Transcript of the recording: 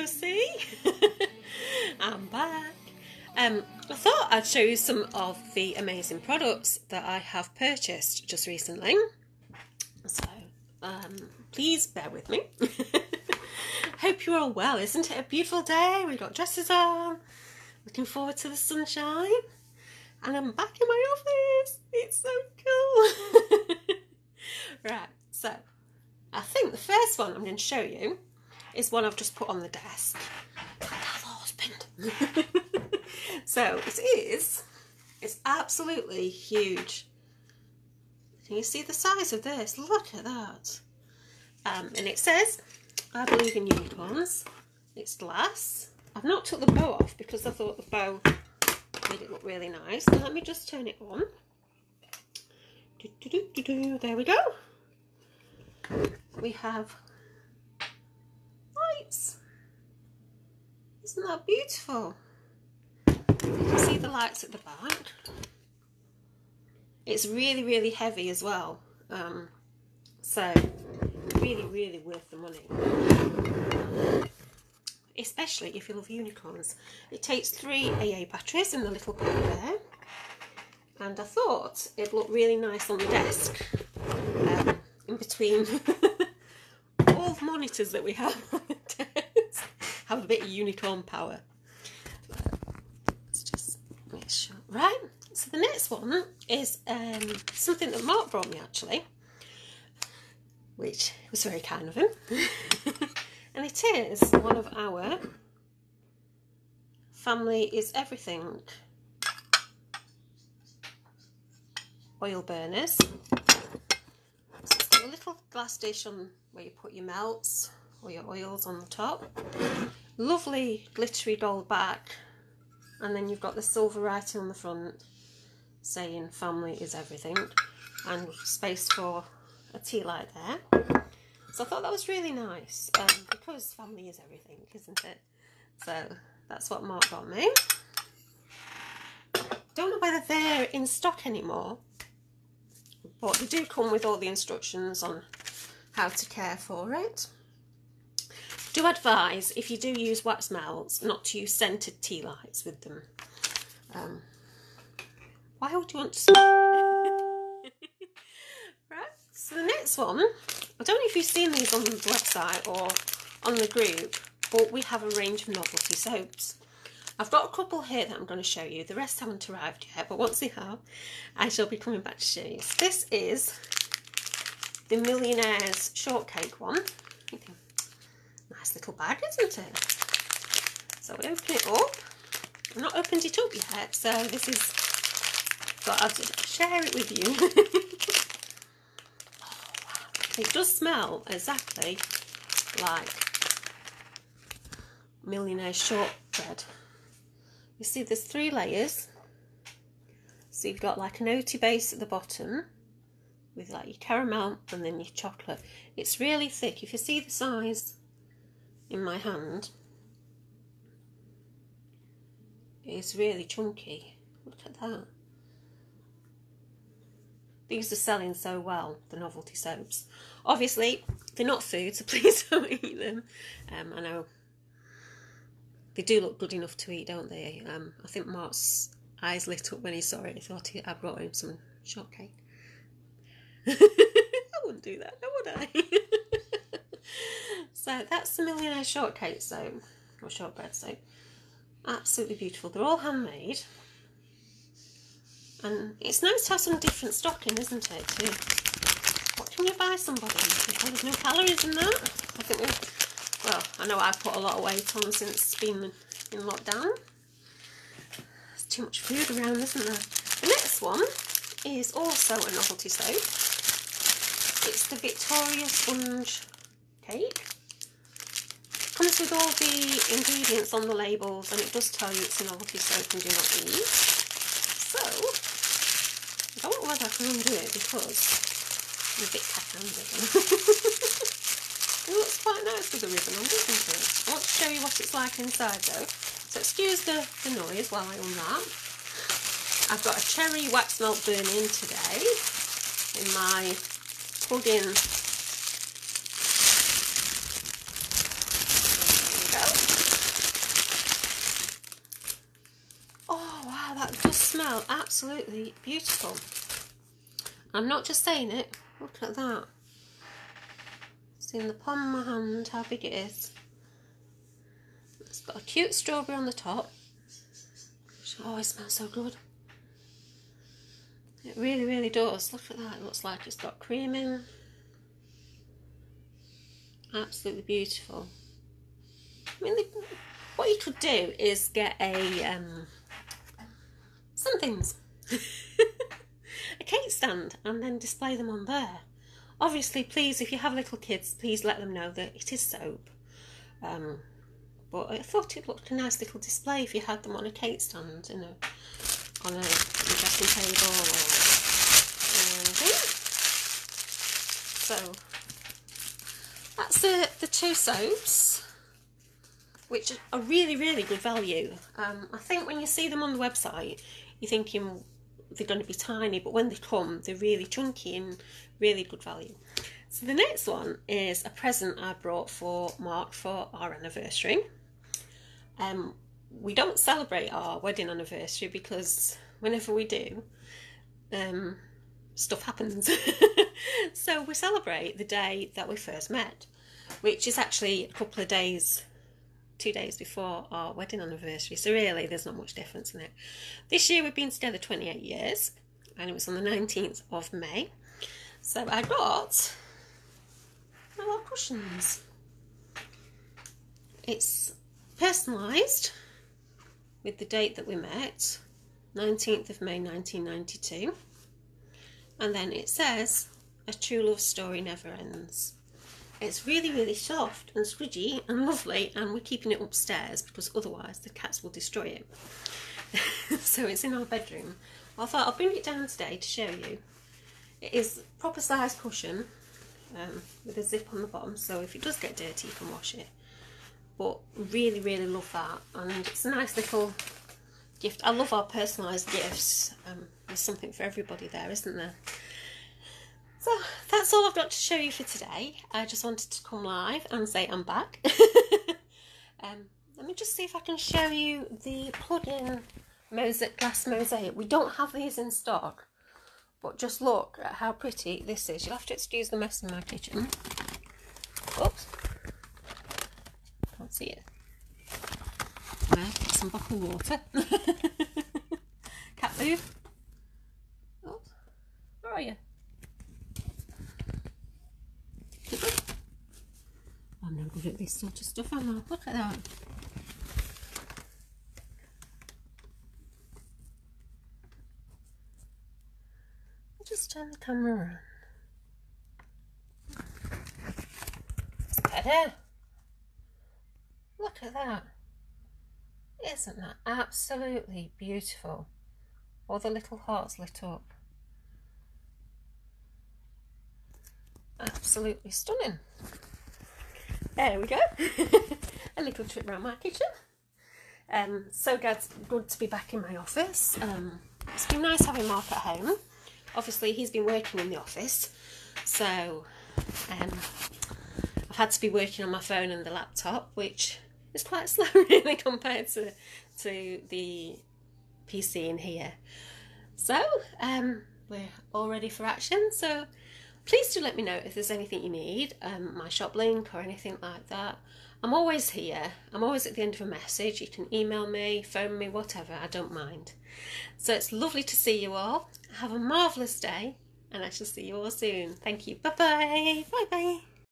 Josie. I'm back. Um, I thought I'd show you some of the amazing products that I have purchased just recently. So, um, please bear with me. Hope you're all well. Isn't it a beautiful day? We've got dresses on. Looking forward to the sunshine. And I'm back in my office. It's so cool. right, so I think the first one I'm going to show you is one I've just put on the desk. husband. so it is, it's absolutely huge. Can you see the size of this? Look at that. Um, and it says, I believe in unicorns. It's glass. I've not took the bow off because I thought the bow made it look really nice. Let me just turn it on. Do, do, do, there we go. We have lights. Isn't that beautiful? You can see the lights at the back. It's really, really heavy as well. Um, so, really, really worth the money. Especially if you love unicorns. It takes three AA batteries in the little pack there. And I thought it'd look really nice on the desk. Um, in between all the monitors that we have have a bit of unicorn power. Let's just make sure. Right, so the next one is um, something that Mark brought me actually, which was very kind of him. and it is one of our Family is Everything oil burners. So a little glass dish on where you put your melts or your oils on the top. Lovely glittery gold back and then you've got the silver writing on the front saying family is everything and space for a tea light there. So I thought that was really nice um, because family is everything, isn't it? So that's what Mark got me. Don't know whether they're in stock anymore, but they do come with all the instructions on how to care for it. Do advise, if you do use wax melts, not to use scented tea lights with them. Um, why would you want to right, so the next one, I don't know if you've seen these on the website or on the group, but we have a range of novelty soaps. I've got a couple here that I'm going to show you. The rest haven't arrived yet, but once they have, I shall be coming back to show you. This is the Millionaire's Shortcake one. Nice little bag, isn't it? So we open it up. I've not opened it up yet, so this is got to share it with you. oh. It does smell exactly like Millionaire Shortbread. You see there's three layers. So you've got like an oaty base at the bottom with like your caramel and then your chocolate. It's really thick. If you see the size in my hand, it's really chunky. Look at that. These are selling so well, the novelty soaps. Obviously, they're not food, so please don't eat them. Um, I know they do look good enough to eat, don't they? Um, I think Mark's eyes lit up when he saw it. He thought he, I brought him some shortcake. I wouldn't do that, would I? so that's the Millionaire Shortcake soap, or shortbread soap. Absolutely beautiful. They're all handmade. And it's nice to have some different stocking, isn't it, too? What can you buy somebody? There's no calories in that. I think we well, I know I've put a lot of weight on since being in lockdown. There's too much food around, isn't there? The next one is also a novelty soap. It's the Victoria Sponge Cake. Comes with all the ingredients on the labels and it does tell you it's a novelty soap and do not eat. So, I don't know whether I can undo it because I'm a bit cat-handed. it looks quite nice with the ribbon on, doesn't it? I want to show you what it's like inside though. So excuse the, the noise while I unwrap. I've got a cherry wax melt burning today in my pudding. There we go. Smell absolutely beautiful. I'm not just saying it. Look at that. See in the palm of my hand how big it is. It's got a cute strawberry on the top. It smells so good. It really, really does. Look at that. It looks like it's got cream in. Absolutely beautiful. I mean, what you could do is get a um, things, a cake stand, and then display them on there. Obviously, please, if you have little kids, please let them know that it is soap. Um, but I thought it looked a nice little display if you had them on a cake stand, you know, on a dressing table or anything. So that's the, the two soaps, which are really, really good value. Um, I think when you see them on the website, you're thinking they're going to be tiny, but when they come, they're really chunky and really good value. So the next one is a present I brought for Mark for our anniversary. Um, we don't celebrate our wedding anniversary because whenever we do, um, stuff happens. so we celebrate the day that we first met, which is actually a couple of days, two days before our wedding anniversary. So really, there's not much difference in it. This year we've been together 28 years, and it was on the 19th of May. So I got my little cushions. It's personalised with the date that we met, 19th of May 1992. And then it says, A true love story never ends. It's really, really soft and squidgy and lovely, and we're keeping it upstairs because otherwise the cats will destroy it. so it's in our bedroom. I thought I'll bring it down today to show you. It is proper size cushion um, with a zip on the bottom, so if it does get dirty, you can wash it but really really love that and it's a nice little gift I love our personalised gifts um, there's something for everybody there isn't there so that's all I've got to show you for today I just wanted to come live and say I'm back um, let me just see if I can show you the plug-in mosaic glass mosaic we don't have these in stock but just look at how pretty this is you'll have to excuse the mess in my kitchen oops can't see it. There, some bottled water. Cat food. Oh, where are you? I'm no good at this sort of stuff, am I? Look at that. just turn the camera. It's better. Look at that. Isn't that absolutely beautiful? All the little hearts lit up. Absolutely stunning. There we go. a little trip around my kitchen. Um, so good, good to be back in my office. Um, it's been nice having Mark at home. Obviously, he's been working in the office, so um, I've had to be working on my phone and the laptop, which is quite slow really compared to to the PC in here. So um, we're all ready for action. So please do let me know if there's anything you need, um, my shop link or anything like that. I'm always here. I'm always at the end of a message. You can email me, phone me, whatever. I don't mind. So it's lovely to see you all. Have a marvellous day and I shall see you all soon. Thank you. Bye bye. Bye bye.